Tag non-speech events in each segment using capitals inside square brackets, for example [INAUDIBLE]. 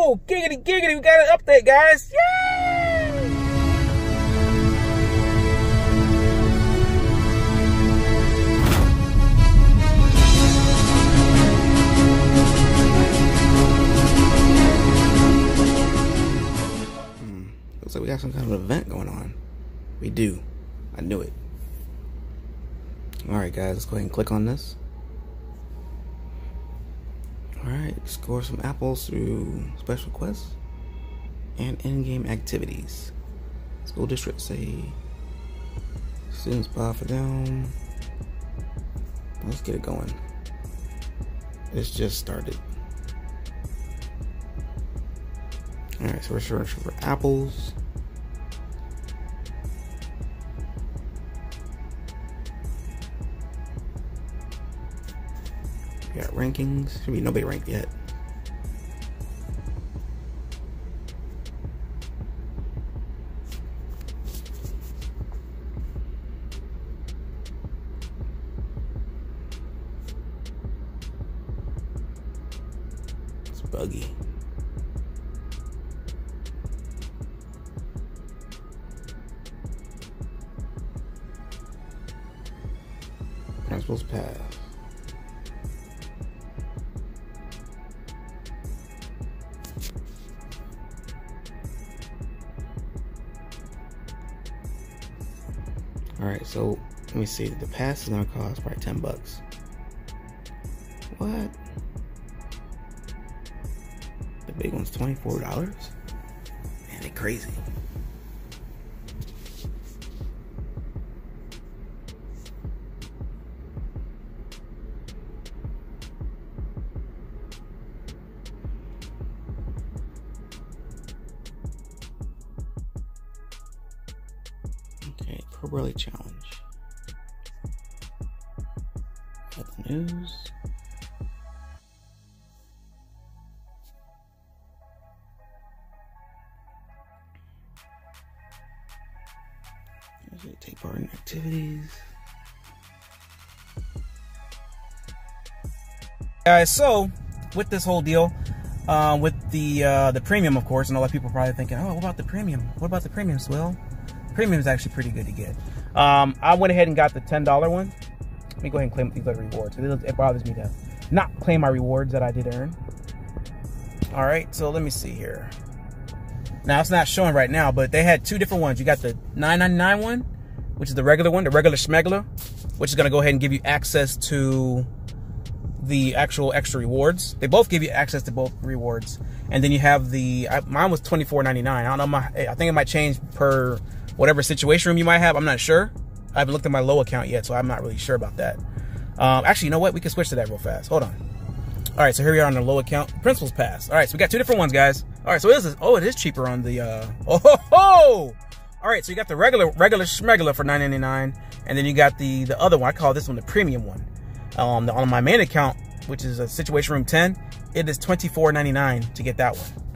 Oh, giggity, giggity. We got an update, guys. Yay! Hmm. Looks like we got some kind of event going on. We do. I knew it. Alright guys, let's go ahead and click on this. Alright, score some apples through special quests and in-game activities. School district say students buy for them. Let's get it going. It's just started. Alright, so we're searching for apples. Rankings. Should be nobody ranked yet. It's buggy. Principal's path. Alright, so let me see. The pass is gonna cost probably 10 bucks. What? The big one's $24? Man, they crazy. News. Take part in activities. guys so with this whole deal uh, with the uh, the premium of course and a lot of people are probably thinking oh what about the premium what about the premiums well premium is actually pretty good to get um, i went ahead and got the $10 one let me go ahead and claim these other rewards it, it bothers me to not claim my rewards that i did earn all right so let me see here now it's not showing right now but they had two different ones you got the 999 one which is the regular one the regular schmegler which is going to go ahead and give you access to the actual extra rewards. They both give you access to both rewards. And then you have the I, mine was twenty four ninety nine. I don't know. My I think it might change per whatever situation room you might have. I'm not sure. I haven't looked at my low account yet, so I'm not really sure about that. Um, actually, you know what? We can switch to that real fast. Hold on. All right, so here we are on the low account Principal's pass. All right, so we got two different ones, guys. All right, so this is oh, it is cheaper on the uh [LAUGHS] oh ho, ho! All right, so you got the regular regular schmegula for 9.99, and then you got the the other one. I call this one the premium one. Um, the, on my main account, which is a Situation Room 10, it is $24.99 to get that one.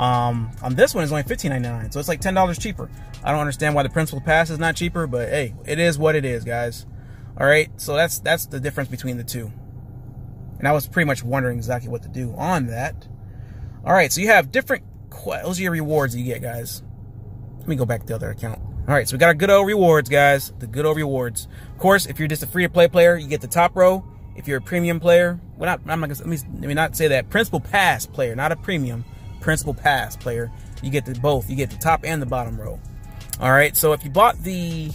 Um, on this one, it's only $15.99, so it's like $10 cheaper. I don't understand why the Principal Pass is not cheaper, but hey, it is what it is, guys. All right, so that's that's the difference between the two. And I was pretty much wondering exactly what to do on that. All right, so you have different. Those are your rewards you get, guys. Let me go back to the other account. All right, so we got our good old rewards, guys. The good old rewards. Of course, if you're just a free-to-play player, you get the top row. If you're a premium player, well, not, I'm not gonna, let me let me not say that. Principal pass player, not a premium. Principal pass player, you get the both. You get the top and the bottom row. All right, so if you bought the,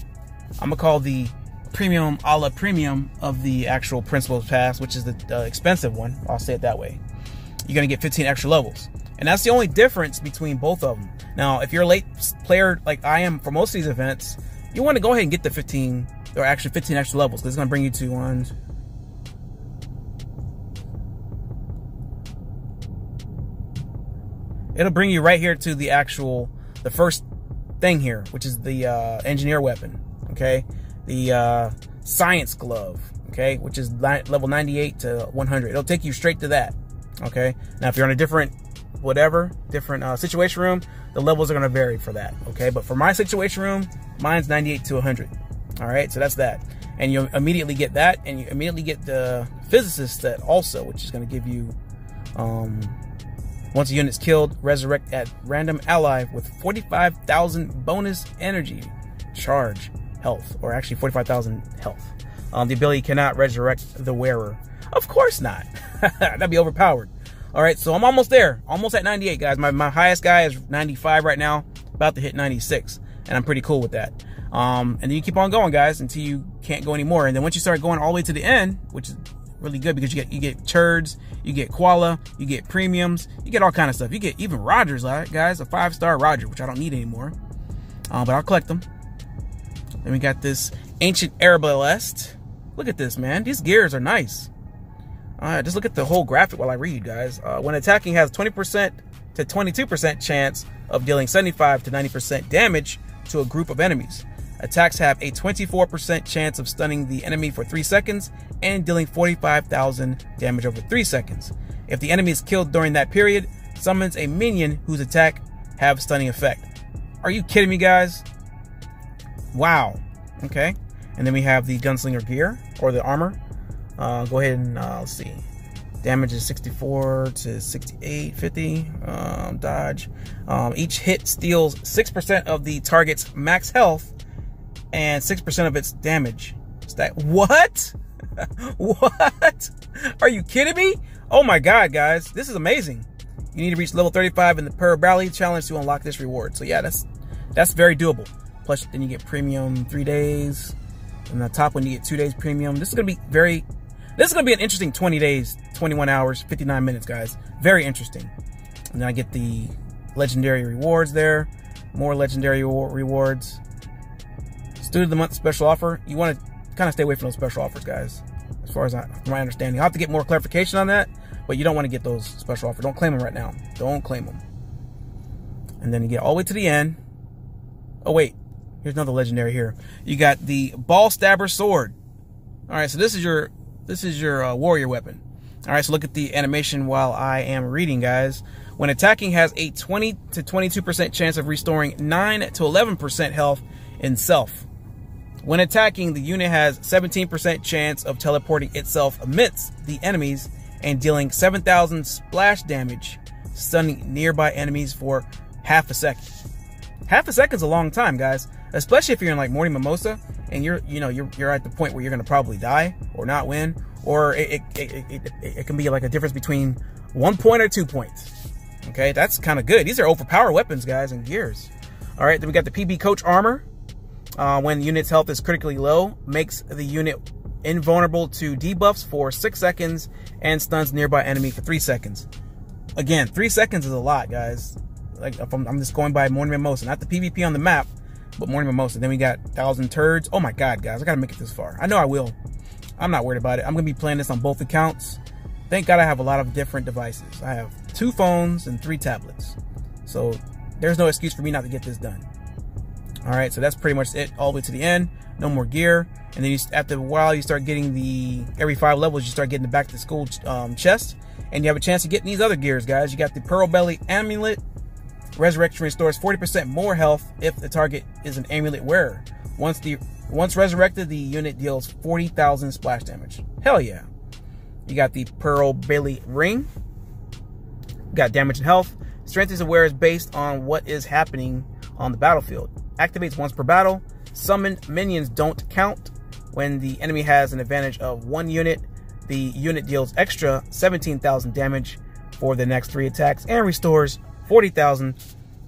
I'm gonna call the premium a la premium of the actual principal pass, which is the uh, expensive one. I'll say it that way. You're gonna get 15 extra levels. And that's the only difference between both of them. Now, if you're a late player like I am for most of these events, you want to go ahead and get the 15, or actually 15 extra levels, it's to bring you to one. It'll bring you right here to the actual, the first thing here, which is the uh, engineer weapon, okay? The uh, science glove, okay? Which is level 98 to 100. It'll take you straight to that, okay? Now, if you're on a different whatever, different uh, situation room, the levels are going to vary for that. Okay, but for my situation room, mine's 98 to 100. All right, so that's that, and you immediately get that, and you immediately get the physicist set also, which is going to give you um, Once a unit's killed, resurrect at random ally with 45,000 bonus energy, charge, health, or actually 45,000 health. Um, the ability cannot resurrect the wearer. Of course not. [LAUGHS] That'd be overpowered. All right, so I'm almost there. Almost at 98, guys. My, my highest guy is 95 right now. About to hit 96. And I'm pretty cool with that. Um, and then you keep on going, guys, until you can't go anymore. And then once you start going all the way to the end, which is really good because you get you get turds, you get koala, you get premiums, you get all kind of stuff. You get even Rogers, guys, a five star Roger, which I don't need anymore. Uh, but I'll collect them. Then we got this ancient Arbalest. Look at this, man. These gears are nice. Right, just look at the whole graphic while I read, guys. Uh, when attacking has 20% to 22% chance of dealing 75 to 90% damage to a group of enemies. Attacks have a 24% chance of stunning the enemy for 3 seconds and dealing 45,000 damage over 3 seconds. If the enemy is killed during that period, summons a minion whose attack have stunning effect. Are you kidding me, guys? Wow. Okay. And then we have the gunslinger gear or the armor. Uh, go ahead and uh, let's see. Damage is 64 to 68, 50. Um, dodge. Um, each hit steals 6% of the target's max health and 6% of its damage. That what? [LAUGHS] what? Are you kidding me? Oh my god, guys. This is amazing. You need to reach level 35 in the Pearl Bailey challenge to unlock this reward. So yeah, that's that's very doable. Plus then you get premium 3 days. And the top one you get 2 days premium. This is to be very this is to be an interesting 20 days, 21 hours, 59 minutes, guys. Very interesting. And then I get the legendary rewards there. More legendary rewards. Student of the month special offer. You want to kind of stay away from those special offers, guys. As far as I, my understanding, I'll have to get more clarification on that. But you don't want to get those special offers. Don't claim them right now. Don't claim them. And then you get all the way to the end. Oh wait, here's another legendary here. You got the ball stabber sword. All right, so this is your this is your uh, warrior weapon. All right, so look at the animation while I am reading, guys. When attacking, has a 20 to 22% chance of restoring 9 to 11% health in self. When attacking, the unit has 17% chance of teleporting itself amidst the enemies and dealing 7,000 splash damage, stunning nearby enemies for half a second. Half a second's a long time, guys. Especially if you're in like Morning Mimosa and you're, you know, you're, you're at the point where you're gonna probably die or not win, or it, it, it, it, it can be like a difference between one point or two points. Okay, that's kind of good. These are overpowered weapons, guys, and gears. All right, then we got the PB Coach armor uh, when the unit's health is critically low, makes the unit invulnerable to debuffs for 6 seconds and stuns nearby enemy for 3 seconds. Again, 3 seconds is a lot, guys. Like, I'm, I'm, just going by Morning Mimosa, not the PvP on the map, but Morning Mimosa. Then we got Thousand Turds. Oh my god, guys, I gotta make it this far. I know I will. I'm not worried about it. I'm gonna be playing this on both accounts. Thank God I have a lot of different devices. I have two phones and three tablets. So there's no excuse for me not to get this done. All right, so that's pretty much it all the way to the end. No more gear. And then you, after a while, you start getting the, every five levels, you start getting the back to school um, chest. And you have a chance to get these other gears, guys. You got the Pearl Bailey Amulet. Resurrection restores 40% more health if the target is an amulet wearer. Once the once resurrected, the unit deals 40,000 splash damage. Hell yeah. You got the Pearl Bailey Ring. got damage and health. Strength is aware is based on what is happening on the battlefield activates once per battle. Summoned minions don't count. When the enemy has an advantage of one unit, the unit deals extra 17,000 damage for the next three attacks and restores 40,000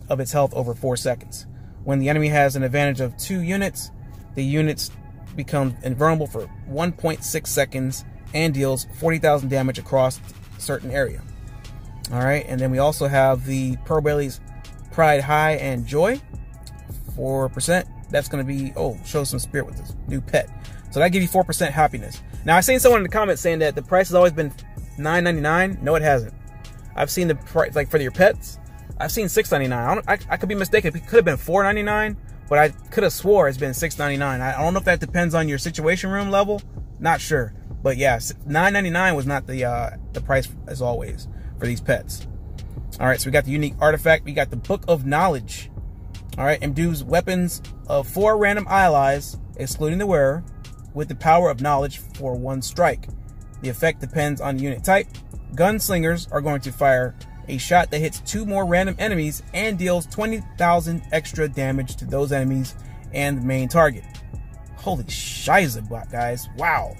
of its health over four seconds. When the enemy has an advantage of two units, the units become invulnerable for 1.6 seconds and deals 40,000 damage across a certain area. All right, and then we also have the Pearl Bailey's Pride High and Joy. 4%. That's going to be, oh, show some spirit with this new pet. So that gives you 4% happiness. Now, I've seen someone in the comments saying that the price has always been $9.99. No, it hasn't. I've seen the price, like for your pets, I've seen $6.99. I, I, I could be mistaken. It could have been $4.99, but I could have swore it's been $6.99. I, I don't know if that depends on your situation room level. Not sure. But yeah, $9.99 was not the uh, the price as always for these pets. All right, so we got the unique artifact. We got the Book of Knowledge. All right, imbues weapons of four random allies, excluding the wearer, with the power of knowledge for one strike. The effect depends on unit type. Gunslingers are going to fire a shot that hits two more random enemies and deals 20,000 extra damage to those enemies and the main target. Holy shiza, guys. Wow.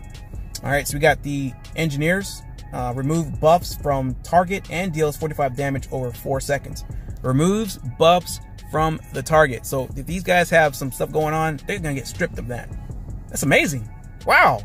All right, so we got the engineers. Uh, remove buffs from target and deals 45 damage over 4 seconds. Removes buffs from the target. So if these guys have some stuff going on, they're to get stripped of that. That's amazing. Wow.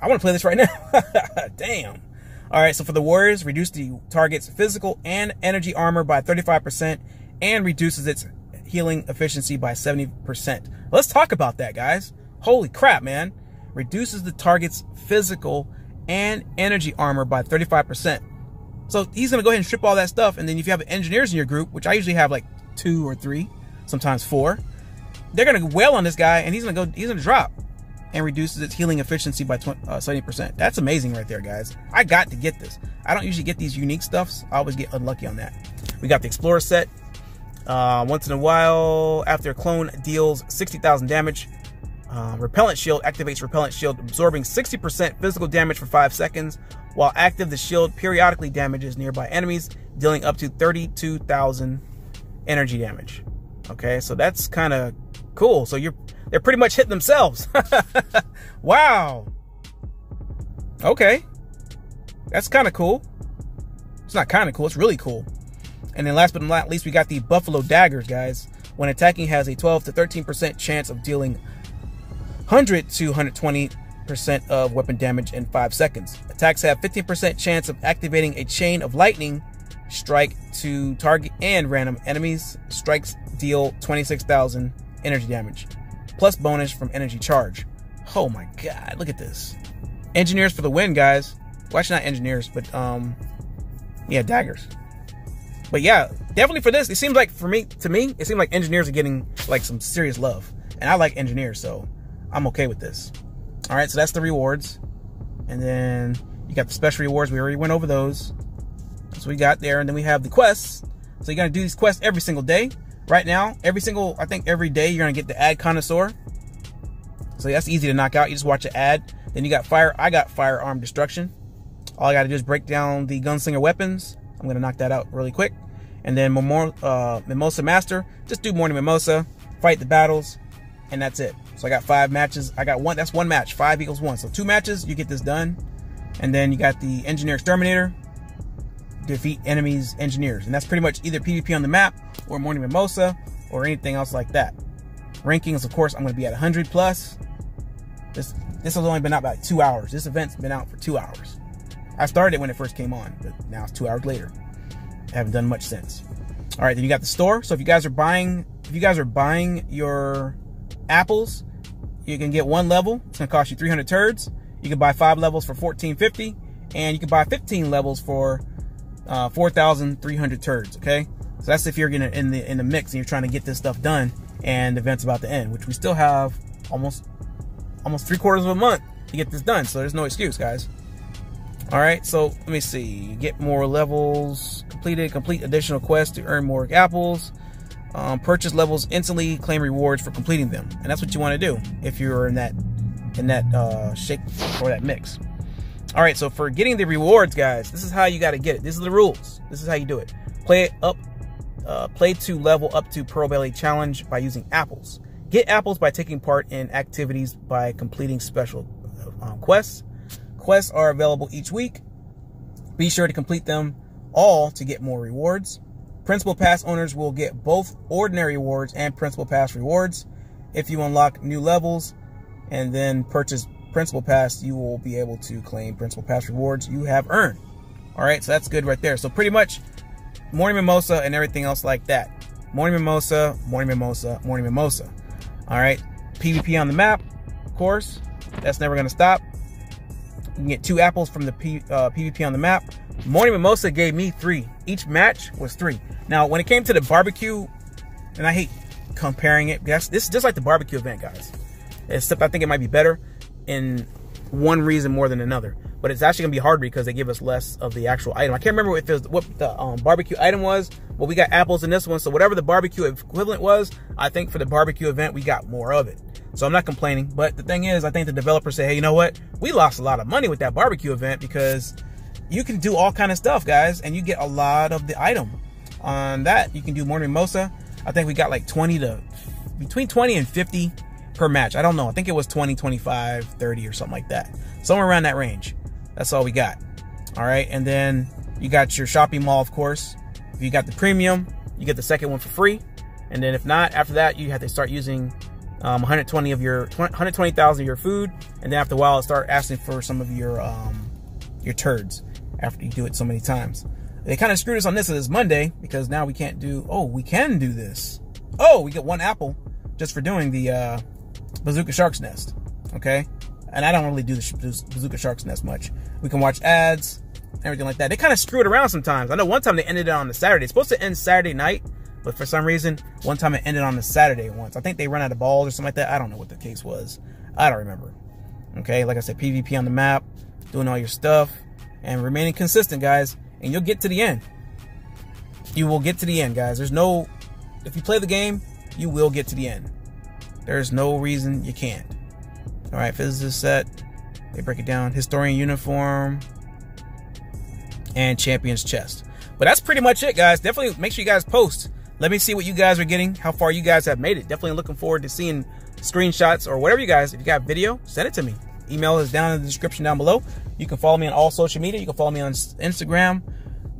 I want to play this right [LAUGHS] now. Damn. All right, so for the Warriors, reduce the target's physical and energy armor by 35% and reduces its healing efficiency by 70%. Let's talk about that, guys. Holy crap, man. Reduces the target's physical and energy armor by 35%. So he's going to go ahead and strip all that stuff. And then if you have engineers in your group, which I usually have like two or three, sometimes four, they're to wail on this guy and he's to go, he's to drop and reduces its healing efficiency by 20, uh, 70%. That's amazing right there, guys. I got to get this. I don't usually get these unique stuffs. I always get unlucky on that. We got the Explorer set. Uh, once in a while, after a clone deals 60,000 damage, uh, Repellent Shield activates Repellent Shield, absorbing 60% physical damage for 5 seconds. While active, the shield periodically damages nearby enemies, dealing up to 32,000 energy damage. Okay, so that's kind of cool. So you're they're pretty much hitting themselves. [LAUGHS] wow. Okay. That's kind of cool. It's not kind of cool, it's really cool. And then last but not least, we got the Buffalo Daggers, guys. When attacking has a 12 to 13% chance of dealing 100 to 120% of weapon damage in 5 seconds. Attacks have 15% chance of activating a chain of lightning strike to target and random enemies. Strikes deal 26,000 energy damage plus bonus from energy charge. Oh my god, look at this. Engineers for the win, guys. Well, actually not engineers, but um yeah, daggers. But yeah, definitely for this, it seems like for me to me, it seems like engineers are getting like some serious love. And I like engineers, so I'm okay with this. Alright, so that's the rewards. And then you got the special rewards. We already went over those. So we got there. And then we have the quests. So you're gonna do these quests every single day right now, every single, I think every day you're gonna get the ad connoisseur. So that's easy to knock out. You just watch an ad. Then you got fire. I got firearm destruction. All I got to do is break down the gunslinger weapons. I'm gonna knock that out really quick. And then uh, Mimosa Master. Just do morning Mimosa. Fight the battles, and that's it. So I got five matches. I got one. That's one match. Five equals one. So two matches, you get this done. And then you got the Engineer Exterminator defeat enemies engineers. And that's pretty much either PvP on the map or Morning Mimosa or anything else like that. Rankings, of course, I'm going to be at 100 plus. This this has only been out about two hours. This event's been out for two hours. I started it when it first came on, but now it's two hours later. I haven't done much since. All right, then you got the store. So if you guys are buying, if you guys are buying your apples, you can get one level. It's gonna cost you 300 turds. You can buy five levels for 1450, and you can buy 15 levels for uh, 4,300 turds. Okay, so that's if you're gonna in the in the mix and you're trying to get this stuff done, and the event's about to end, which we still have almost almost three quarters of a month to get this done. So there's no excuse, guys. All right, so let me see. Get more levels completed. Complete additional quests to earn more apples. Um, purchase levels instantly. Claim rewards for completing them, and that's what you want to do if you're in that in that uh, shake or that mix. All right, so for getting the rewards, guys, this is how you got to get it. This is the rules. This is how you do it. Play it up, uh, play to level up to Pearl Bailey Challenge by using apples. Get apples by taking part in activities by completing special uh, quests. Quests are available each week. Be sure to complete them all to get more rewards. Principal Pass owners will get both ordinary rewards and Principal Pass rewards. If you unlock new levels and then purchase Principal Pass, you will be able to claim Principal Pass rewards you have earned. All right, so that's good right there. So pretty much Morning Mimosa and everything else like that. Morning Mimosa, Morning Mimosa, Morning Mimosa. All right, PvP on the map, of course. That's never to stop. You can get two apples from the P, uh, PvP on the map. Morning Mimosa gave me three. Each match was three. Now, when it came to the barbecue, and I hate comparing it, guess this is just like the barbecue event, guys. Except I think it might be better in one reason more than another. But it's actually gonna be harder because they give us less of the actual item. I can't remember if it was, what the um, barbecue item was. Well, we got apples in this one, so whatever the barbecue equivalent was, I think for the barbecue event we got more of it. So I'm not complaining. But the thing is, I think the developers say, hey, you know what? We lost a lot of money with that barbecue event because you can do all kind of stuff, guys, and you get a lot of the item. On that, you can do more mimosa. I think we got like 20 to between 20 and 50 per match. I don't know. I think it was 20, 25, 30 or something like that. Somewhere around that range. That's all we got. All right. And then you got your shopping mall, of course. If you got the premium, you get the second one for free. And then if not, after that, you have to start using um, 120 of your 120,000 of your food, and then after a while, it start asking for some of your um, your turds after you do it so many times. They kind of screwed us on this this Monday because now we can't do. Oh, we can do this. Oh, we get one apple just for doing the uh, Bazooka Shark's Nest. Okay, and I don't really do the Bazooka Shark's Nest much. We can watch ads, everything like that. They kind of screw it around sometimes. I know one time they ended it on the Saturday. It's supposed to end Saturday night, but for some reason, one time it ended on a Saturday once. I think they ran out of balls or something like that. I don't know what the case was. I don't remember. Okay, like I said, PvP on the map, doing all your stuff, and remaining consistent, guys, and you'll get to the end. You will get to the end, guys. There's no, if you play the game, you will get to the end. There's no reason you can't. All right, physicist set. They break it down. Historian uniform and champion's chest. But that's pretty much it, guys. Definitely make sure you guys post let me see what you guys are getting, how far you guys have made it. Definitely looking forward to seeing screenshots or whatever you guys, if you got video, send it to me. Email is down in the description down below. You can follow me on all social media. You can follow me on Instagram,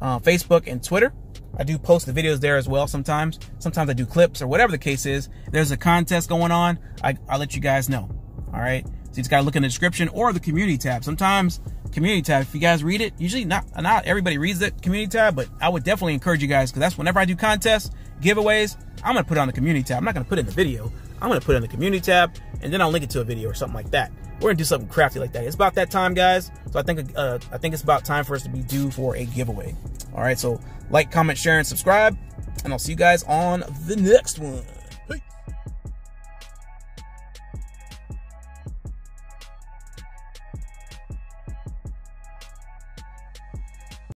uh, Facebook, and Twitter. I do post the videos there as well sometimes. Sometimes I do clips or whatever the case is. There's a contest going on, I, I'll let you guys know. All right. So you just gotta look in the description or the community tab. Sometimes community tab, if you guys read it, usually not not everybody reads the community tab, but I would definitely encourage you guys because that's whenever I do contests, giveaways, I'm gonna put it on the community tab. I'm not gonna put it in the video. I'm gonna put it in the community tab, and then I'll link it to a video or something like that. We're gonna do something crafty like that. It's about that time, guys. So I think uh, I think it's about time for us to be due for a giveaway. All right, so like, comment, share, and subscribe, and I'll see you guys on the next one.